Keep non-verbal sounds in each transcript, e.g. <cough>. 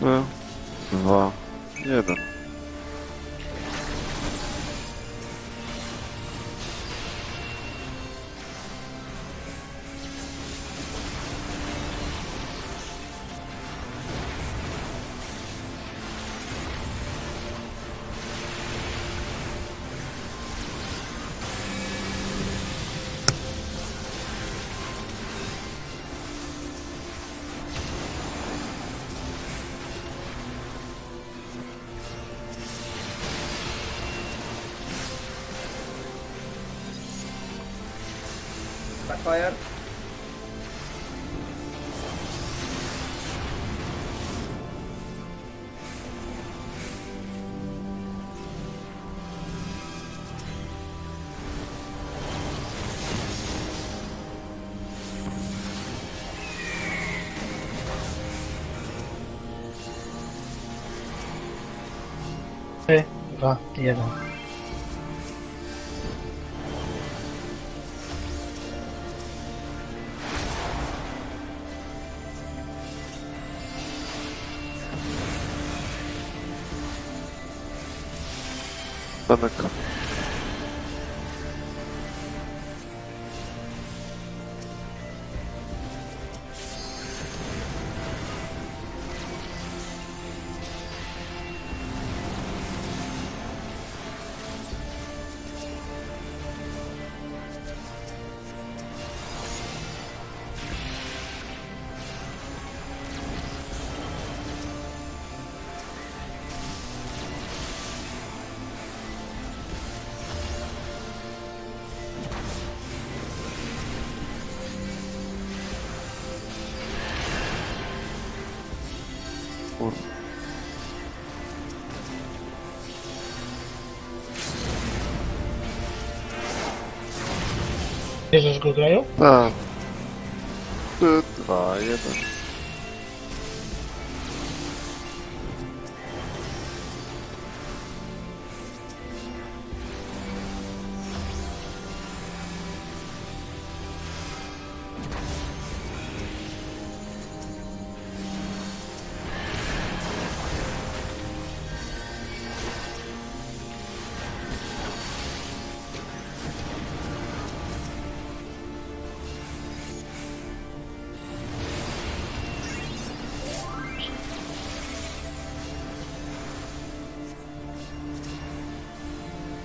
No. Dwa. Jeden. Backfire. Trzy, dwa, jeden. Danek. Kurwa. Bierzesz go grają? Tak. Trzy, dwa, jeden.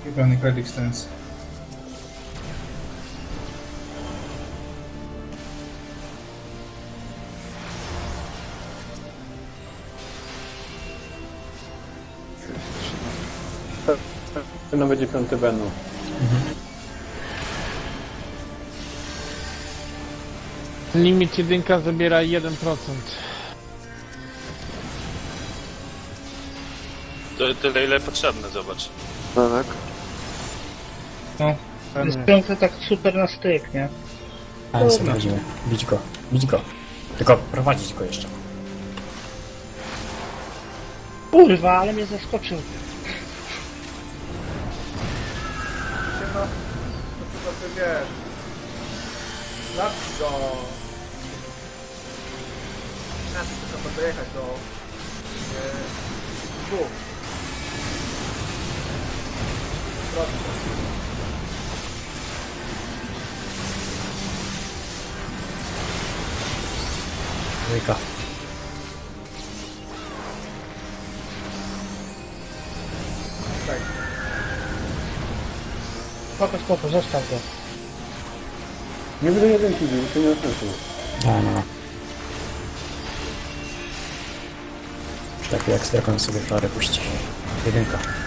Wybrany credit stance. No będzie piąty Benu. Limit jedynka zabiera 1%. To tyle ile potrzebne, zobacz. Danek. No. Jest piąte tak super na styk, nie? A, sobie chodzimy. Bić go, bić go. Tylko prowadzić go jeszcze. Kurwa, ale mnie zaskoczył. Siema. To chyba ty wiesz. Zabij go. Na to trzeba dojechać do... E, dwóch. Proszę. Dwójka. Tak. Spoko, spoko, zostaw go. Nie będę jeden siedzi, to nie ma sensu. A, no. Lepiej jak z sobie flarę puści. Jedynka.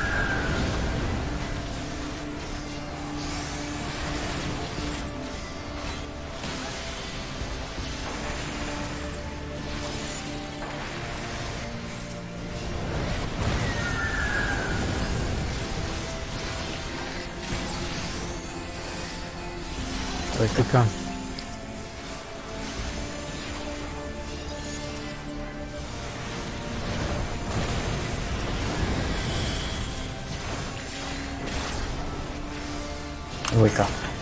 Trójka. Tyka. Dwójka. Nie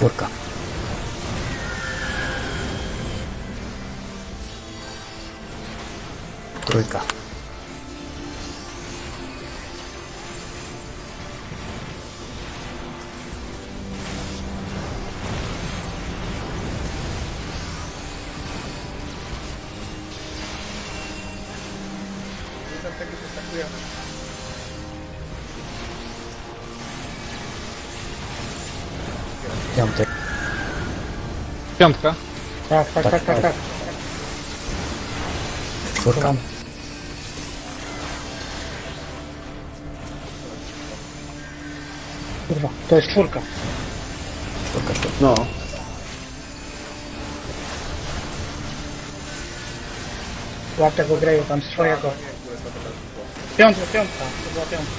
Czwórka. Trójka. Następnego się stakujemy. Piąty. Piątka. Tak, tak, tak, tak, tak. Czwórka. Kurwa, to jest czwórka. Czwórka, czwórka. No. Łap tego greju tam swojego. Piątka, piątka, to była piątka.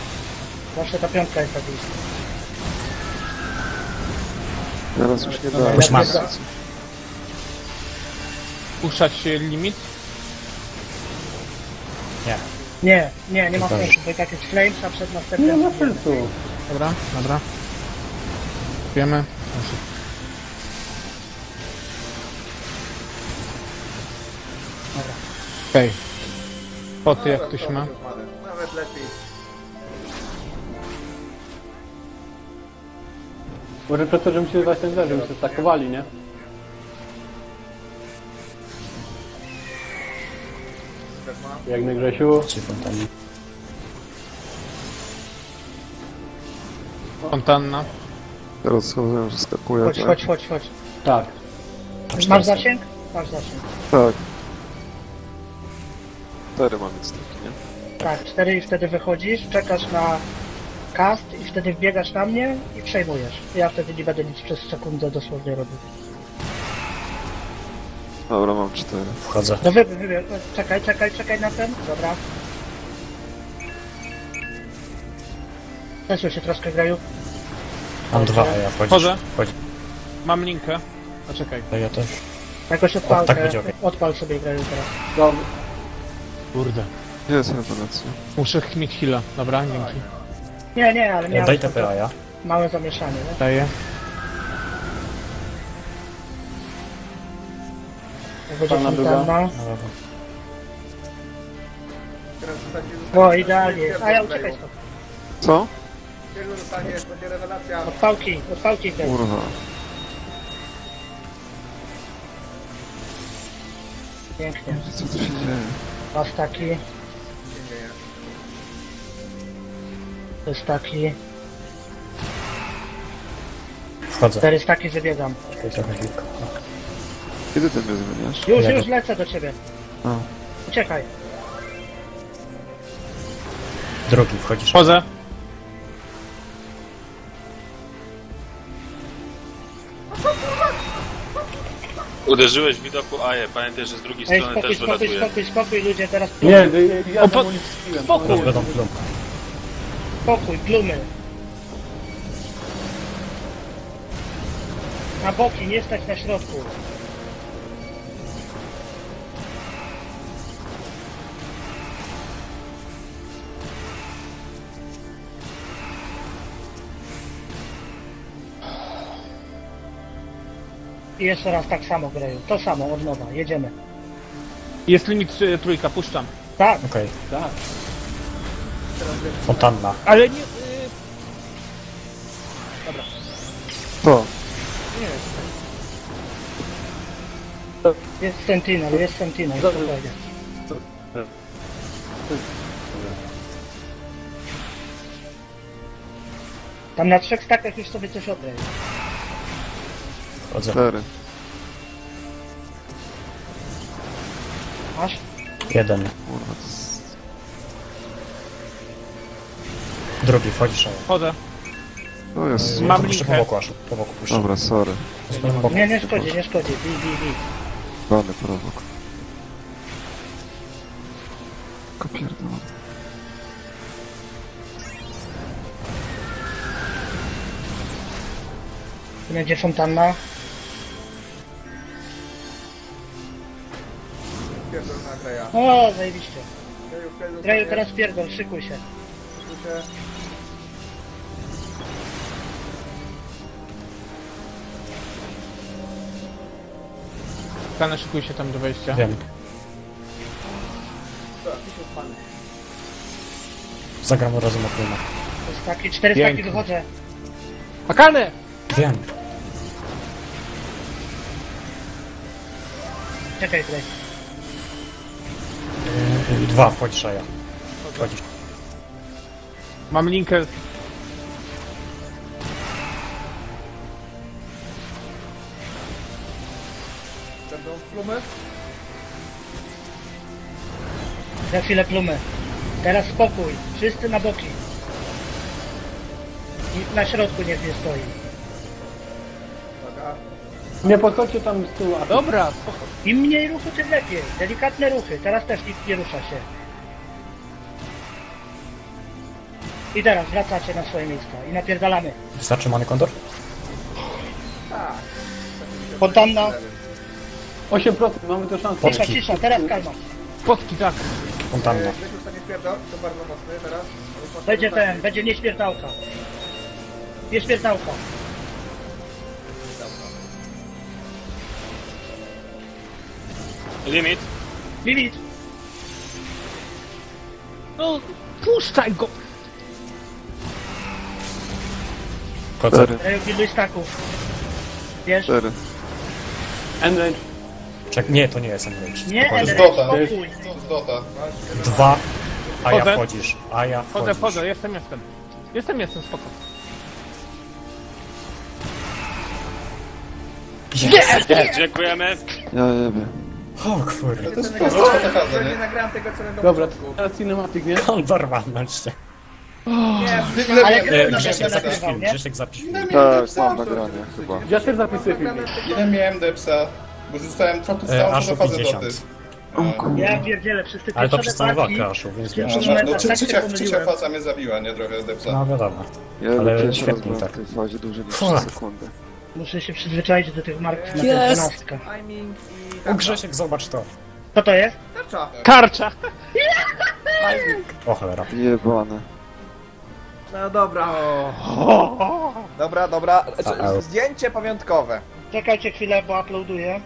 Zawsze ta piątka jest tak blisko. Teraz już nie da. Już mam. Puszczać się limit. Nie. Nie, nie, nie ma Zdąży. sensu, bo i tak jest flames, a przed Nie następnym... ma sensu. Dobra, dobra. Wiemy. Dobra. Okej. Poty jak ktoś ma. Nawet lepiej. Może przez to, że mi się właśnie zdarzył, że się stakowali, nie? Ma. Biegnę Grzesiu. Fontanna. Teraz sądzę, że skakuje. Chodź, tak? chodź, chodź, chodź. Tak. Masz zasięg? Masz zasięg. Tak. Cztery mam więc taki, nie? Tak, cztery i wtedy wychodzisz, czekasz na cast i wtedy wbiegasz na mnie i przejmujesz. Ja wtedy nie będę nic przez sekundę dosłownie robił. Dobra, mam cztery. Wchodzę. No wy, wy, wy, czekaj, czekaj, czekaj na ten. Dobra. Przesuń się troszkę graju. Mam dwa, a ja wchodzisz. Wchodzę. Wchodź. Mam linkę. A czekaj. To ja też. Jakoś odpal, O, tak będzie okej. odpal sobie graju teraz. Dobrze. Kurde. Jest rewelacja. Muszę mieć chwilę. Dobra, dzięki. Nie, nie, ale miałem daj TPA, ja. małe zamieszanie, nie? Daję. Jak będzie Pana druga. fontanna. No dobra. Teraz zostanie O, idealnie. A ja uciekaj stąd. Co? Pierwszy zostanie, będzie rewelacja. Kurwa. Pięknie. Co tu się dzieje? Dwa staki, to jest taki. Wchodzę. Cztery staki wybiegam. Tutaj trochę wilka. Kiedy ty mnie zmieniasz? Już, Jadę. już lecę do ciebie. A. Uciekaj. Drugi, wchodzisz. Wchodzę. Uderzyłeś w widoku Aje, pamiętaj, że z drugiej Ej, strony spokój, też spokój, wylatuje. spokój, spokój, ludzie, teraz Nie, y, ja O, po- tam unicestwiłem. spokój. Teraz będą plum. Spokój, plumy. Na boki, nie stać na środku. I jeszcze raz tak samo grają. To samo, od nowa. Jedziemy. Jest limit y, trójka, puszczam. Tak, Okej. Tak. Fontanna. Ale nie... Y... To. jest Sentinel, jest Sentinel, spokojnie. Tam na trzech stakach już sobie coś odrej. Wchodzę. Cztery. Masz? Jeden. Kurwa, to jest... Drugi, wchodzisz. Wchodzę. To jest... Mam Puszczę po linkę. boku, aż po boku puszczę. Dobra, sorry. Nie, nie szkodzi, nie szkodzi. Bij, bij, bij. Dany prowok. Kopierdolę. Tu będzie fontanna. Pierdolona greja. O, zajebiście. Greju, Greju, teraz pierdol, szykuj się. Szykuj się. Kanę szykuj się tam do wejścia. Wiem. Dobra, tysiąc pany. Zagram od razu na plumę. To jest taki, cztery Pięknie. staki wychodzę. Akane! Wiem. Czekaj, Grej. Yy, dwa wchodzisz, a ja. Wchodzisz. Mam linkę. Plumy. Za chwilę plumy. Teraz spokój. Wszyscy na boki. I na środku niech nie stoi. Uwaga. Nie podchodźcie tam z tyłu, a Dobra, spoko. Im mniej ruchu, tym lepiej. Delikatne ruchy. Teraz też nikt nie rusza się. I teraz wracacie na swoje miejsca i napierdalamy. Wystarczy many kondor? Tak. Poddanna. 8% mamy to szansę. Cisza, cisza, teraz kalma. Potki, tak. Fontanna. Grzesiu stanie pierdol, to bardzo mocny teraz. Będzie ten, będzie nieśmiertelka. Nieśmiertelka. Limit. Limit. No, puszczaj go! Wchodzę. Cztery, pilnuj staków. Wiesz? cztery. Enrage. Czek, nie, to nie jest enrage. Nie. Enrage, Zdota. spokój. Dwa, a ja Wchodzę. wchodzisz. A ja Wchodzę, wchodzisz. wchodzę, jestem, jestem. Jestem, jestem, spoko. Yes! Dziękujemy. Ja jebie. O kurde. To jest faza, Ja nie nie? nagrałem tego całego Dobra, początku. teraz cinematic, nie? Kondor walnąć się. Nie, Ale E, Greju Grzesiek zapisz film, nie? Grzesiek zapisz film. Tak, mam nagranie chyba. Ja też zapisuję filmik. Ile miałem depsa? Bo zostałem E, aż do o fazy 50. doty. Ja pierdzielę, przez te Ale to przez całą walkę aszu, więc wiesz. No, No, trzecia, trzecia faza mnie zabiła, nie trochę z depsa. No wiadomo. Ja Ale świetnie, tak. w tej fazie dłużej niż Fuck. 3 sekundy. Muszę się przyzwyczaić do tych marków na dwunastkę. i... O. Grzesiek, zobacz to. Co to jest? Tarcza. Karcza! <laughs> O cholera. Jebane. No dobra. Dobra, dobra. Zdjęcie pamiątkowe. Czekajcie chwilę, bo uploaduję.